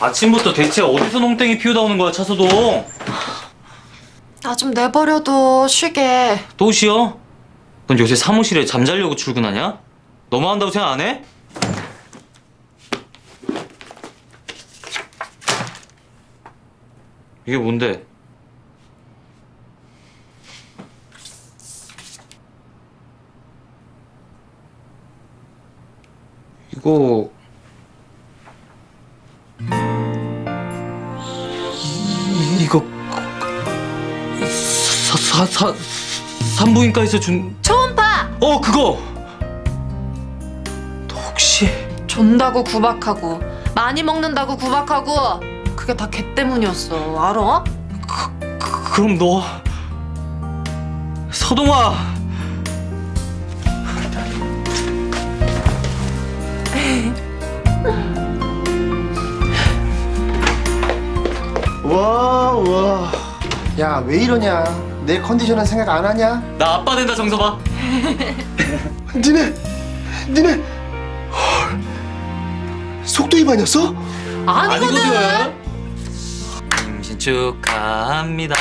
아침부터 대체 어디서 농땡이 피우다 오는 거야 차서동? 나 좀 내버려둬 쉬게 또 쉬어? 넌 요새 사무실에 잠자려고 출근하냐? 너무한다고 생각 안 해? 이게 뭔데? 이거 사, 사, 사, 산부인과에서 준, 초음파 어, 그거! 너 혹시, 존다고 구박하고 많이 먹는다고 구박하고 그게 다 걔 때문이었어 알아? 그럼 너, 서동아! 와, 와. 야, 왜 이러냐? 내 컨디션은 생각 안 하냐? 나 아빠 된다, 정서봐. 니네, 니네, 헐, 속도 위반이었어? 아니거든 임신 축하합니다.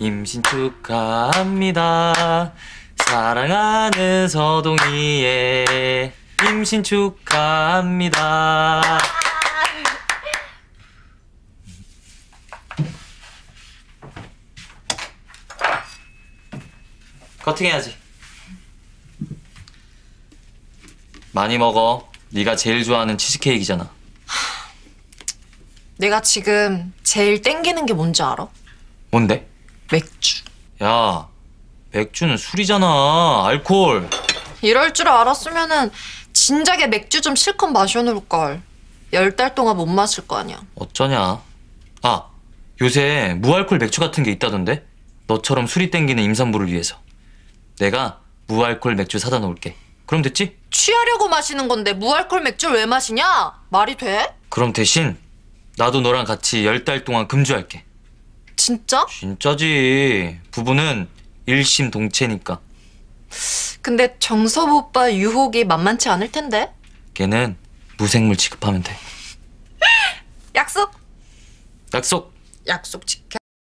임신 축하합니다. 사랑하는 서동이의 임신 축하합니다. 커팅해야지. 많이 먹어. 네가 제일 좋아하는 치즈케이크잖아. 내가 지금 제일 땡기는 게 뭔지 알아? 뭔데? 맥주 야, 맥주는 술이잖아. 알콜. 이럴 줄 알았으면은 진작에 맥주 좀 실컷 마셔놓을 걸 열 달 동안 못 마실 거 아니야 어쩌냐. 아, 요새 무알콜 맥주 같은 게 있다던데? 너처럼 술이 땡기는 임산부를 위해서. 내가 무알콜 맥주 사다 놓을게. 그럼 됐지? 취하려고 마시는 건데 무알콜 맥주를 왜 마시냐? 말이 돼? 그럼 대신 나도 너랑 같이 열 달 동안 금주할게. 진짜? 진짜지. 부부는 일심 동체니까. 근데 정섭 오빠 유혹이 만만치 않을 텐데 걔는 무생물 취급하면 돼. 약속? 약속. 약속 지켜